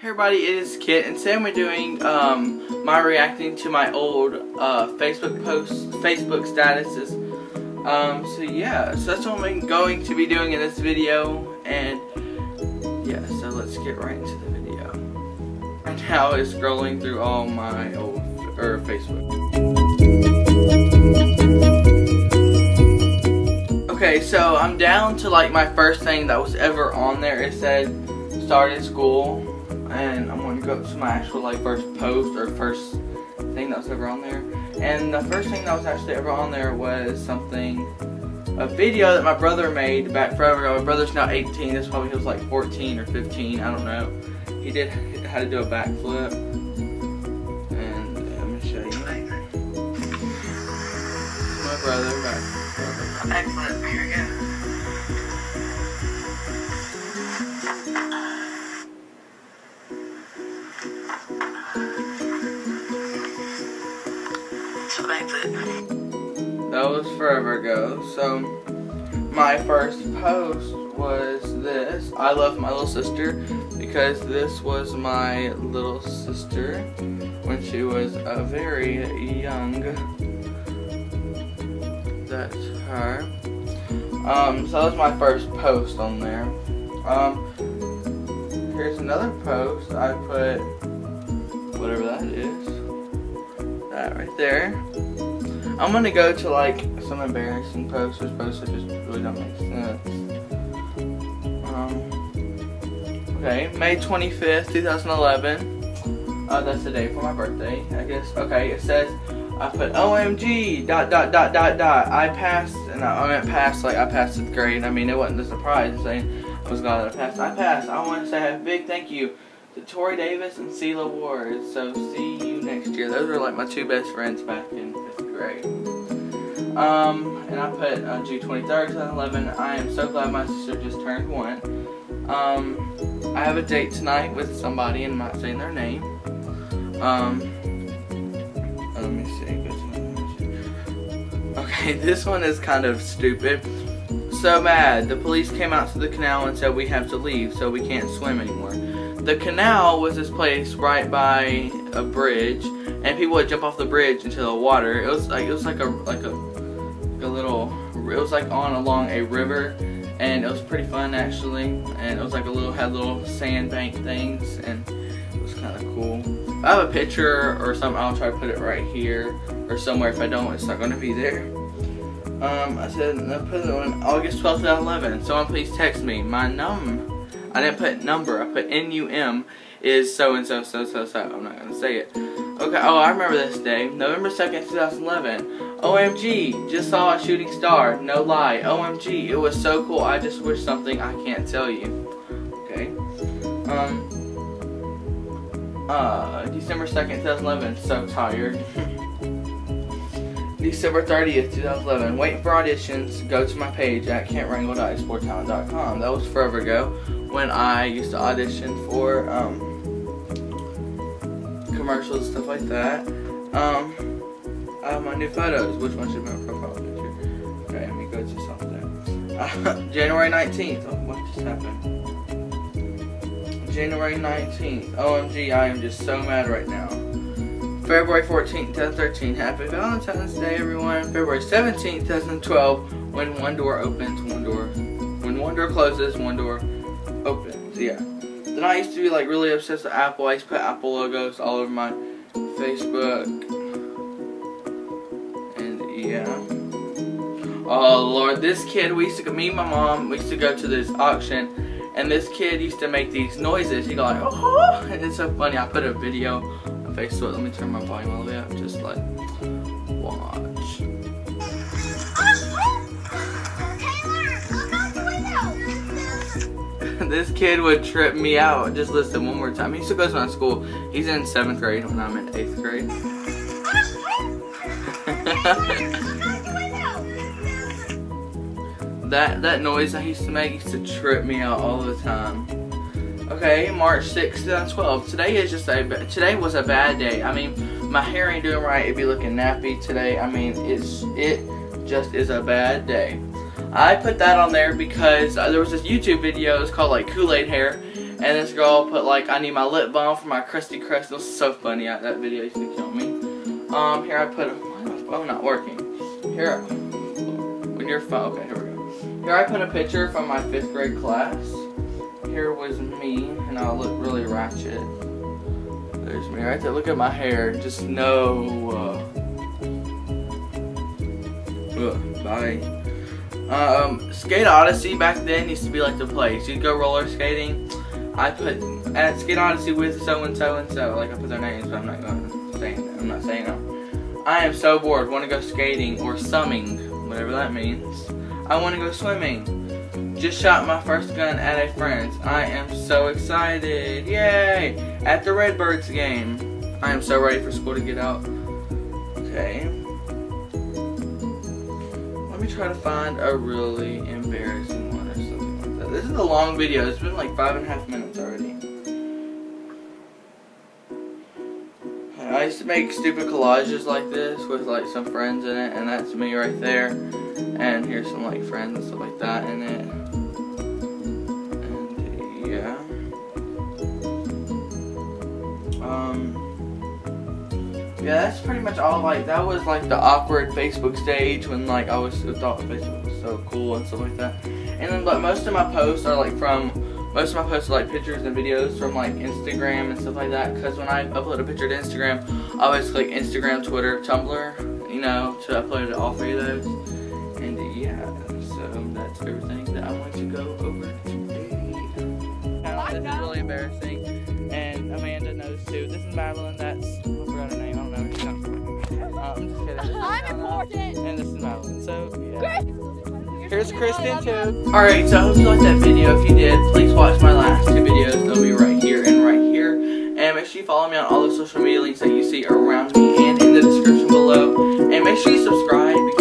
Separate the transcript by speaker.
Speaker 1: Hey everybody, it is Kent, and today we're doing um, my reacting to my old uh, Facebook posts, Facebook statuses. Um, so yeah, so that's what I'm going to be doing in this video, and yeah, so let's get right into the video. And now it's scrolling through all my old or Facebook. Okay, so I'm down to like my first thing that was ever on there. It said started school and I'm going to go to my actual like first post or first thing that was ever on there. And the first thing that was actually ever on there was something, a video that my brother made back forever ago. My brother's now 18. This probably was like 14 or 15. I don't know. He did how to do a backflip. And uh, let me show you. My brother back.
Speaker 2: Excellent. Here.
Speaker 1: Forever ago. So my first post was this. I love my little sister because this was my little sister when she was a very young. That's her. Um, so that was my first post on there. Um, here's another post. I put whatever that is. That right there. I'm gonna go to like some embarrassing posts or posts that just really don't make sense. Um, okay, May 25th, 2011. Uh, that's the day for my birthday, I guess. Okay, it says I put OMG dot dot dot dot dot. I passed, and I, I meant passed like I passed fifth grade. I mean, it wasn't a surprise saying I was glad that I passed. I passed. I want to say a big thank you to Tori Davis and Sela Ward. So see you next year. Those were like my two best friends back in fifth grade. Um, and I put uh, June 23rd, 2011. I am so glad my sister just turned one. Um, I have a date tonight with somebody and I'm not saying their name. Um, uh, let me see. Okay, this one is kind of stupid. So mad. The police came out to the canal and said we have to leave, so we can't swim anymore. The canal was this place right by a bridge, and people would jump off the bridge into the water. It was like it was like a like a, like a little. It was like on along a river, and it was pretty fun actually. And it was like a little had little sandbank things, and it was kind of cool. I have a picture or something, I'll try to put it right here or somewhere. If I don't, it's not going to be there. Um, I said, I put it on August 12th, 2011. Someone please text me. My num. I didn't put number. I put N-U-M is so and so, so, so, so. I'm not going to say it. Okay, oh, I remember this day. November 2nd, 2011. OMG, just saw a shooting star. No lie. OMG, it was so cool. I just wish something I can't tell you. Okay. Um. Uh, December 2nd, 2011. So tired. December 30th, 2011. Waiting for auditions. Go to my page at kentrangel.exporttalent.com. That was forever ago when I used to audition for um, commercials and stuff like that. Um, I have my new photos. Which one should be my profile picture? Okay, let me go to something. Uh, January 19th. Oh, what just happened? January 19th. OMG, I am just so mad right now. February 14th, 2013. Happy Valentine's Day, everyone. February 17th, 2012. When one door opens, one door. When one door closes, one door opens. Yeah. Then I used to be like really obsessed with Apple. I used to put Apple logos all over my Facebook. And yeah. Oh Lord, this kid, we used to, me and my mom, we used to go to this auction and this kid used to make these noises. He'd go like, oh, and it's so funny. I put a video on Facebook. Let me turn my volume all the way up, just like watch. this kid would trip me out. Just listen one more time. He still goes to my school. He's in seventh grade when I'm in eighth grade. that that noise I used to make used to trip me out all the time. Okay, March 6th, 2012. Today is just a today was a bad day. I mean, my hair ain't doing right. It'd be looking nappy today. I mean, it's it just is a bad day. I put that on there because uh, there was this YouTube video. It's called like Kool-Aid hair, And this girl put like, I need my lip balm for my crusty crust. It was so funny. I, That video used to kill me. Um, here I put, why is my phone not working? Here, when your phone, okay, here we go. Here I put a picture from my fifth grade class. Here was me, and I look really ratchet. There's me right there. Look at my hair. Just no. Uh, bye. Um, Skate Odyssey back then used to be like the place. You'd go roller skating. I put at Skate Odyssey with so and so and so. Like I put their names, but I'm not going to say. I'm not saying them. I am so bored. Want to go skating or summing, whatever that means. I want to go swimming. Just shot my first gun at a friend's. I am so excited. Yay! At the Redbirds game. I am so ready for school to get out. Okay. Let me try to find a really embarrassing one or something like that. This is a long video. It's been like five and a half minutes already. I used to make stupid collages like this with like some friends in it, and that's me right there. And here's some like friends and stuff like that in it. Yeah, that's pretty much all. Like that was like the awkward Facebook stage when like I was thought Facebook was so cool and stuff like that. And then but most of my posts are like from most of my posts are like pictures and videos from like Instagram and stuff like that. Because when I upload a picture to Instagram, I always click Instagram, Twitter, Tumblr, you know, to upload all three of those. And yeah, so that's everything that I want to go over today. Uh, this is really embarrassing, and Amanda knows too. This is Madeline. That's wrote name. I don't know. uh, I'm just kidding. Oh,
Speaker 3: I'm important.
Speaker 1: And this is Madeline. So, yeah. Here's Kristen, too. Alright, so I hope you liked that video. If you did, please watch my last two videos. They'll be right here and right here. And make sure you follow me on all the social media links that you see around me and in the description below. And make sure you subscribe